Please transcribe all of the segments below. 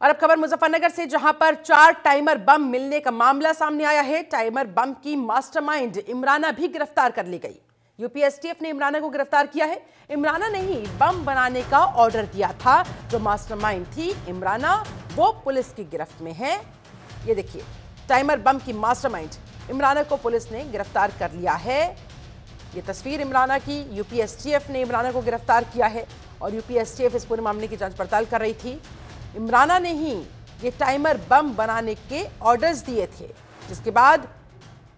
और अब खबर मुजफ्फरनगर से, जहाँ पर चार टाइमर बम मिलने का मामला सामने आया है। टाइमर बम की मास्टरमाइंड इमराना भी गिरफ़्तार कर ली गई। यूपीएसटीएफ ने इमराना को गिरफ़्तार किया है। इमराना ने ही बम बनाने का ऑर्डर दिया था। जो मास्टरमाइंड थी इमराना, वो पुलिस की गिरफ्त में है। ये देखिए, टाइमर बम की मास्टरमाइंड इमराना को पुलिस ने गिरफ़्तार कर लिया है। ये तस्वीर इमराना की यूपीएसटीएफ ने इमराना को गिरफ़्तार किया है। और यूपीएसटीएफ इस पूरे मामले की जाँच पड़ताल कर रही थी। इमराना ने ही ये टाइमर बम बनाने के ऑर्डर्स दिए थे, जिसके बाद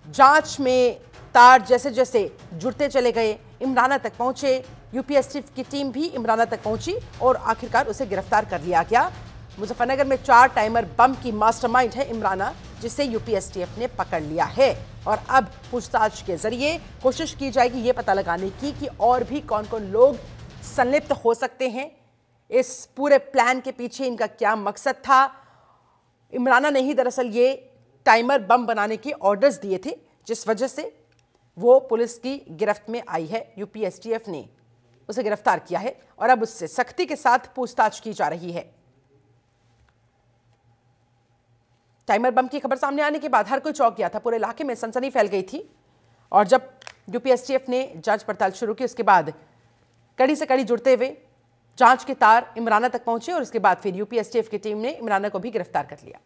जाँच में तार जैसे जैसे जुड़ते चले गए, इमराना तक पहुँचे। यूपीएसटीएफ की टीम भी इमराना तक पहुँची और आखिरकार उसे गिरफ़्तार कर लिया गया। मुजफ्फरनगर में चार टाइमर बम की मास्टरमाइंड है इमराना, जिसे यूपीएसटीएफ ने पकड़ लिया है। और अब पूछताछ के ज़रिए कोशिश की जाएगी ये पता लगाने की कि और भी कौन कौन लोग संलिप्त हो सकते हैं। इस पूरे प्लान के पीछे इनका क्या मकसद था? इमराना ने ही दरअसल ये टाइमर बम बनाने के ऑर्डर्स दिए थे, जिस वजह से वो पुलिस की गिरफ्त में आई है यूपीएसटीएफ ने। उसे गिरफ़्तार किया है और अब उससे सख्ती के साथ पूछताछ की जा रही है। टाइमर बम की खबर सामने आने के बाद हर कोई चौंक गया था। पूरे इलाके में सनसनी फैल गई थी और जब यूपीएसटीएफ ने जाँच पड़ताल शुरू की, उसके बाद कड़ी से कड़ी जुड़ते हुए जाँच के तार इमराना तक पहुँचे और उसके बाद फिर यूपीएसटीएफ की टीम ने इमराना को भी गिरफ़्तार कर लिया।